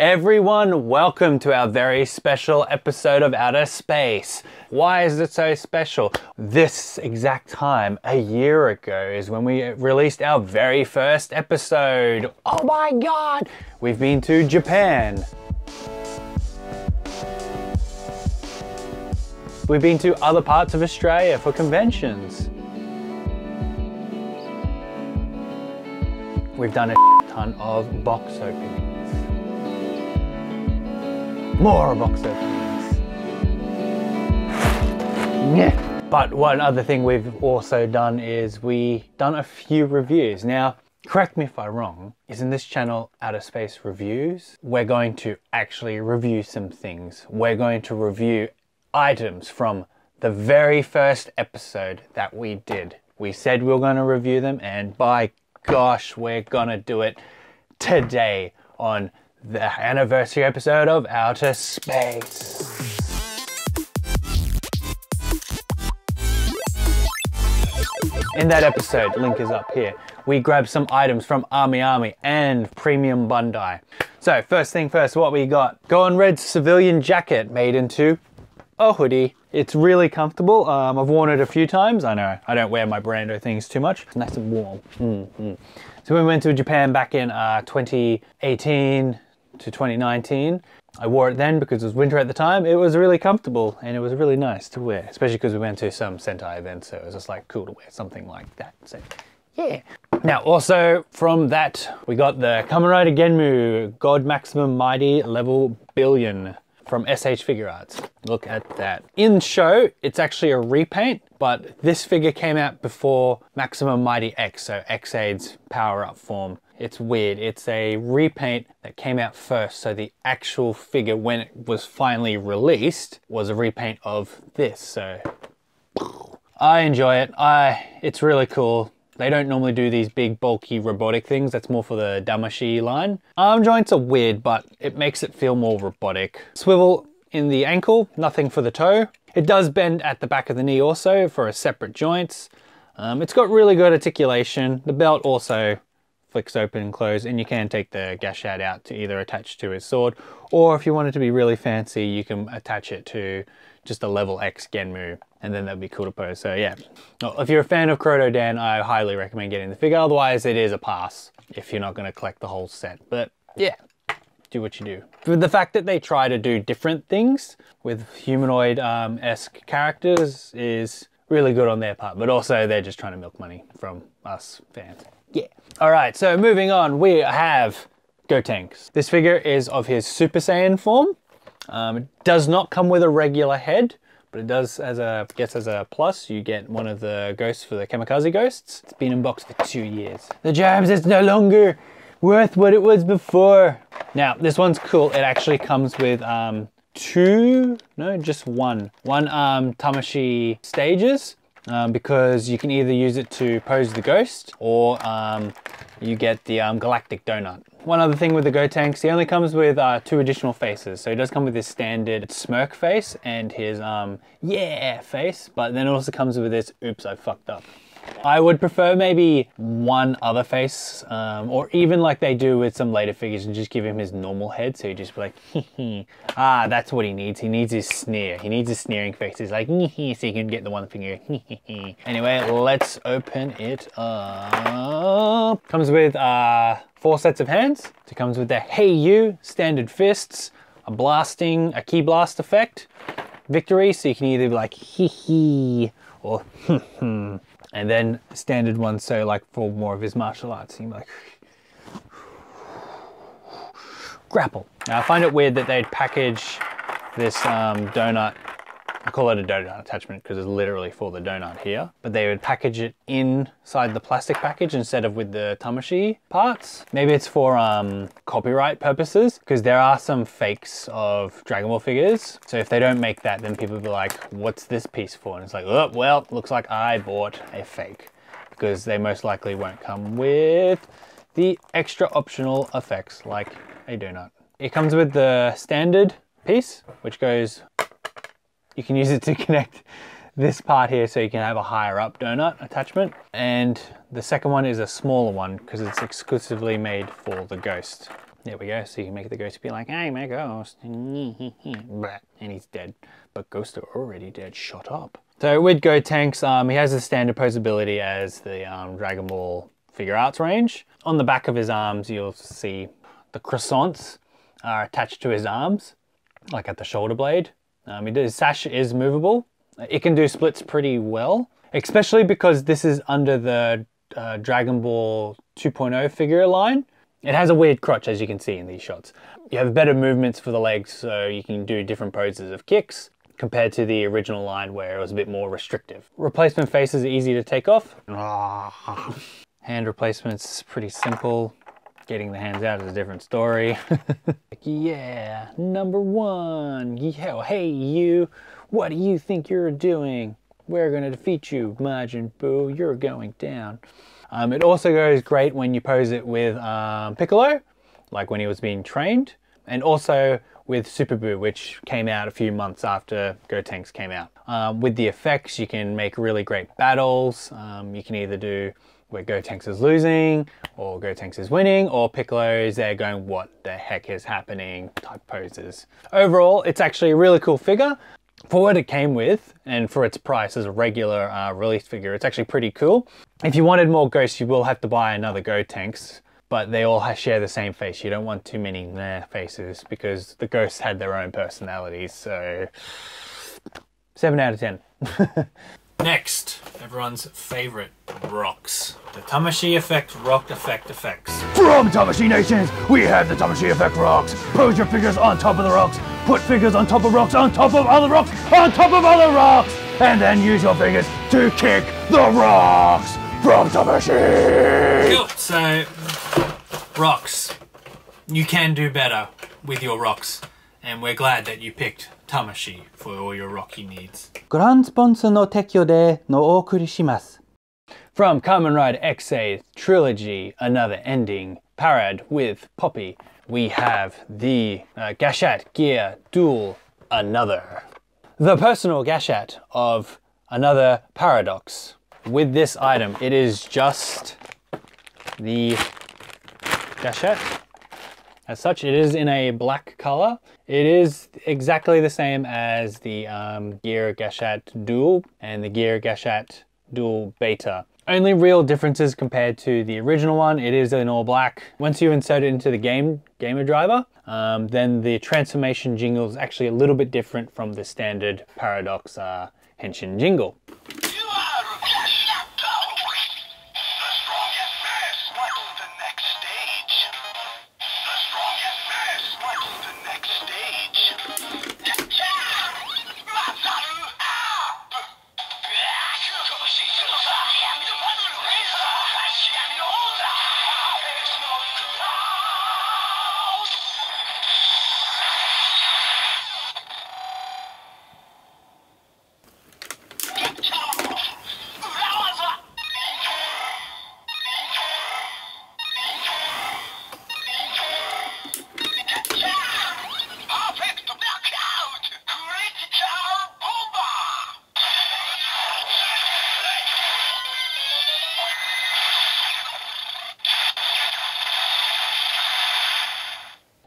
Everyone, welcome to our very special episode of Outta Space. Why is it so special? This exact time, a year ago, is when we released our very first episode. Oh my god! We've been to Japan. We've been to other parts of Australia for conventions. We've done a ton of box openings. More box openings. Yeah. But one other thing we've also done is we done a few reviews. Now, correct me if I'm wrong, isn't this channel Outta Space Reviews, we're going to actually review some things. We're going to review items from the very first episode that we did. We said we were going to review them, and by gosh, we're going to do it today on the anniversary episode of Outta Space. In that episode, link is up here, we grabbed some items from AmiAmi and Premium Bandai. So, first thing first, what we got? Go-on Red civilian jacket made into a hoodie. It's really comfortable. Um, I've worn it a few times. I know I don't wear my Brando things too much. It's nice and warm. Mm -hmm. So we went to Japan back in uh, 2018 to 2019. I wore it then because it was winter at the time. It was really comfortable and it was really nice to wear, especially because we went to some Sentai events, so it was just like cool to wear something like that. So yeah. Now also from that we got the Kamen Rider Genmu God Maximum Mighty Level Billion from SH Figuarts. Look at that. In show, it's actually a repaint, but this figure came out before Maximum Mighty X, so Ex-Aid's power-up form. It's weird. It's a repaint that came out first, so the actual figure, when it was finally released, was a repaint of this, so... I enjoy it. I, it's really cool. They don't normally do these big bulky robotic things. That's more for the Tamashii line. Arm joints are weird, but it makes it feel more robotic. Swivel in the ankle, nothing for the toe. It does bend at the back of the knee also for a separate joints. Um, it's got really good articulation. The belt also flicks open and close and you can take the Gashat out to either attach to his sword or if you want it to be really fancy you can attach it to just a level X Genmu and then that'd be cool to pose. So yeah, if you're a fan of Kuroto Dan, I highly recommend getting the figure. Otherwise it is a pass if you're not going to collect the whole set. But yeah, do what you do. The fact that they try to do different things with humanoid-esque um, characters is really good on their part, but also they're just trying to milk money from us fans. Yeah. All right, so moving on, we have Gotenks. This figure is of his Super Saiyan form. Um, does not come with a regular head, but it does as a gets as a plus. You get one of the ghosts for the Kamikaze ghosts. It's been in box for two years. The jams is no longer worth what it was before. Now this one's cool. It actually comes with um, two, no, just one, one um, Tamashii stages um, because you can either use it to pose the ghost or um, you get the um, galactic donut. One other thing with the Gotenks, he only comes with uh, two additional faces. So he does come with his standard smirk face and his um, yeah face, but then it also comes with this oops I fucked up. I would prefer maybe one other face, um, or even like they do with some later figures and just give him his normal head. So you just be like, ah, that's what he needs. He needs his sneer. He needs his sneering face. He's like, so you can get the one finger. anyway, let's open it up. Comes with uh, four sets of hands. So it comes with the Hey You standard fists, a blasting, a key blast effect, victory. So you can either be like, hee hee, or and then standard ones, so like for more of his martial arts, he'd like grapple. Now I find it weird that they'd package this um, donut I call it a donut attachment because it's literally for the donut here. But they would package it inside the plastic package instead of with the tamashii parts. Maybe it's for um, copyright purposes because there are some fakes of Dragon Ball figures. So if they don't make that, then people will be like, what's this piece for? And it's like, oh, well, looks like I bought a fake because they most likely won't come with the extra optional effects like a donut. It comes with the standard piece, which goes you can use it to connect this part here so you can have a higher up donut attachment. And the second one is a smaller one because it's exclusively made for the Ghost. There we go. So you can make the ghost be like, hey, my ghost. and he's dead. But ghosts are already dead. Shut up. So with Gotenks, um, he has the standard pose ability as the um, Dragon Ball Figuarts range. On the back of his arms, you'll see the croissants are attached to his arms, like at the shoulder blade. Um, his sash is movable. It can do splits pretty well, especially because this is under the uh, Dragon Ball 2.0 figure line. It has a weird crotch, as you can see in these shots. You have better movements for the legs, so you can do different poses of kicks compared to the original line where it was a bit more restrictive. Replacement faces are easy to take off. Hand replacements pretty simple. Getting the hands out is a different story. yeah, number one. Yeah, hey you, what do you think you're doing? We're gonna defeat you, Majin Buu. You're going down. Um, it also goes great when you pose it with um, Piccolo, like when he was being trained, and also with Super Buu, which came out a few months after Gotenks came out. Um, with the effects, you can make really great battles. Um, you can either do where Gotenks is losing, or Gotenks is winning, or Piccolo is there going, what the heck is happening type poses. Overall, it's actually a really cool figure for what it came with and for its price as a regular uh, release figure, it's actually pretty cool. If you wanted more ghosts, you will have to buy another Gotenks, but they all share the same face. You don't want too many faces because the ghosts had their own personalities. So, 7 out of 10. Next, everyone's favorite rocks. The Tamashii Effect Rock Effect Effects. From Tamashii Nations, we have the Tamashii Effect rocks. Pose your figures on top of the rocks. Put figures on top of rocks, on top of other rocks, on top of other rocks. And then use your figures to kick the rocks from Tamashii. Cool. So, rocks. You can do better with your rocks. And we're glad that you picked Tamashii for all your rocky needs. グランスポンサーの提供でのお送りします。From Kamen Rider Ex-Aid Trilogy Another Ending Parad with Poppy, we have the uh, Gashat Gear Dual Another. The personal Gashat of Another Paradox. With this item, it is just the Gashat as such, it is in a black color. It is exactly the same as the um, Gear Gashat Dual and the Gear Gashat Dual Beta. Only real differences compared to the original one, it is in all black. Once you insert it into the game gamer driver, um, then the transformation jingle is actually a little bit different from the standard Paradox uh, Henshin jingle.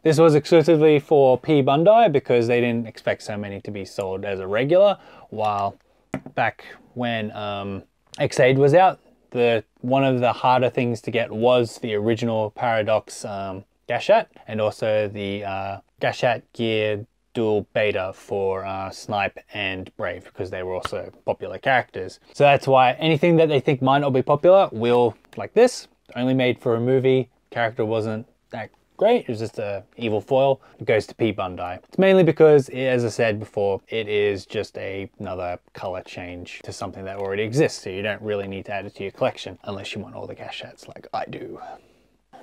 This was exclusively for P Bandai because they didn't expect so many to be sold as a regular. While back when um, Ex-Aid was out, the one of the harder things to get was the original Paradox um, Gashat and also the uh, Gashat Gear Dual Beta for uh, Snipe and Brave because they were also popular characters. So that's why anything that they think might not be popular will, like this, only made for a movie. Character wasn't that great. It was just a evil foil. It goes to P Bandai. It's mainly because, as I said before, it is just a, another color change to something that already exists. So you don't really need to add it to your collection unless you want all the cash Gashats like I do.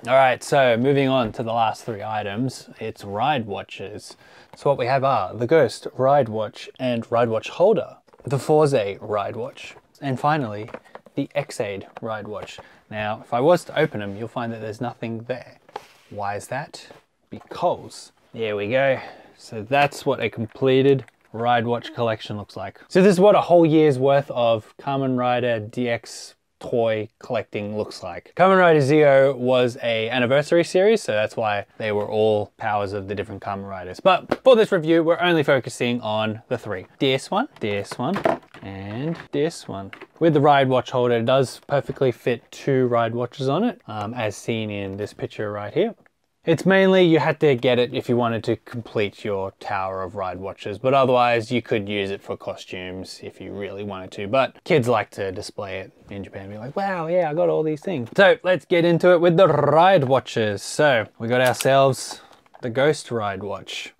All right, so moving on to the last three items, it's ride watches. So what we have are the Ghost ride watch and ride watch holder, the Fourze ride watch, and finally the Ex-Aid ride watch. Now, if I was to open them, you'll find that there's nothing there. Why is that? Because, there we go. So that's what a completed ride watch collection looks like. So this is what a whole year's worth of Kamen Rider DX toy collecting looks like. Kamen Rider Zi-O was a anniversary series, so that's why they were all powers of the different Kamen Riders. But for this review, we're only focusing on the three. This one, this one, and this one. With the ride watch holder, it does perfectly fit two ride watches on it, um, as seen in this picture right here. It's mainly you had to get it if you wanted to complete your tower of ride watches, but otherwise you could use it for costumes if you really wanted to. But kids like to display it in Japan, be like, wow, yeah, I got all these things. So let's get into it with the ride watches. So we got ourselves the Ghost Ride Watch.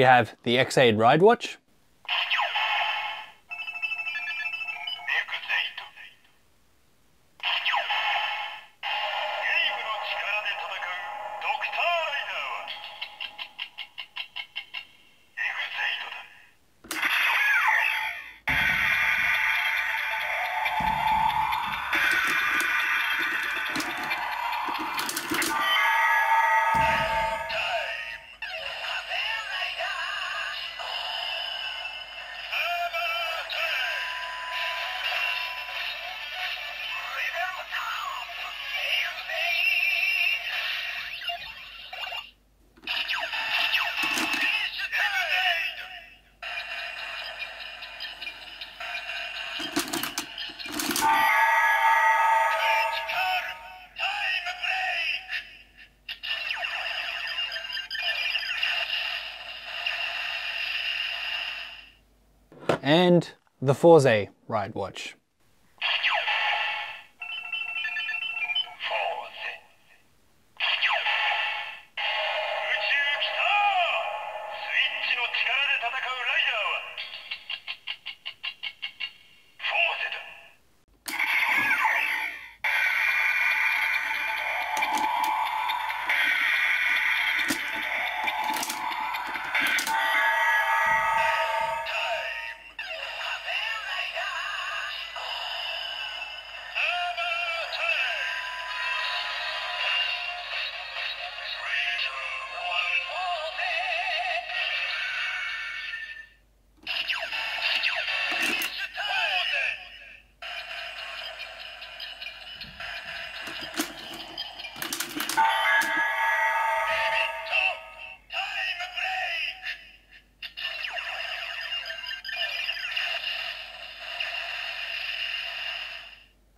We have the Ex-Aid Ride Watch, and the Fourze Ride Watch.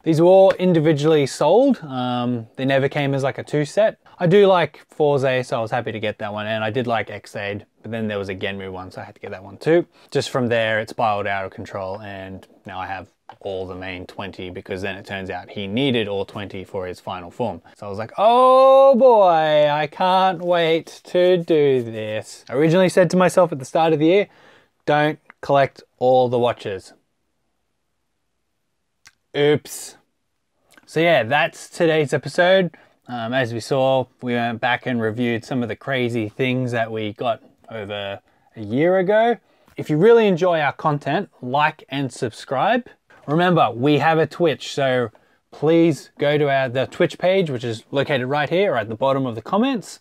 These were all individually sold. Um, they never came as like a two set. I do like Fourze, so I was happy to get that one. And I did like Ex-Aid, but then there was a Genmu one, so I had to get that one too. Just from there, it spiraled out of control, and now I have all the main 20 because then it turns out he needed all 20 for his final form. So I was like, oh boy, I can't wait to do this. I originally said to myself at the start of the year, don't collect all the watches. Oops. So yeah, that's today's episode. Um, as we saw, we went back and reviewed some of the crazy things that we got over a year ago. If you really enjoy our content, like and subscribe. Remember, we have a Twitch, so please go to our the Twitch page, which is located right here or at the bottom of the comments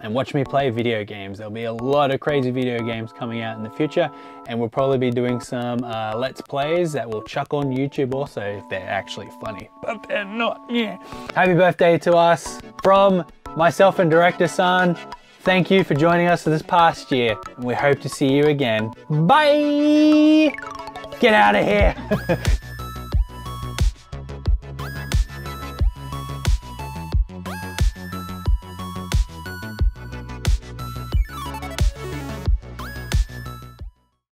and watch me play video games. There'll be a lot of crazy video games coming out in the future, and we'll probably be doing some uh, Let's Plays that we'll chuck on YouTube also if they're actually funny. But they're not, yeah. Happy birthday to us from myself and Director San. Thank you for joining us for this past year, and we hope to see you again. Bye! Get out of here!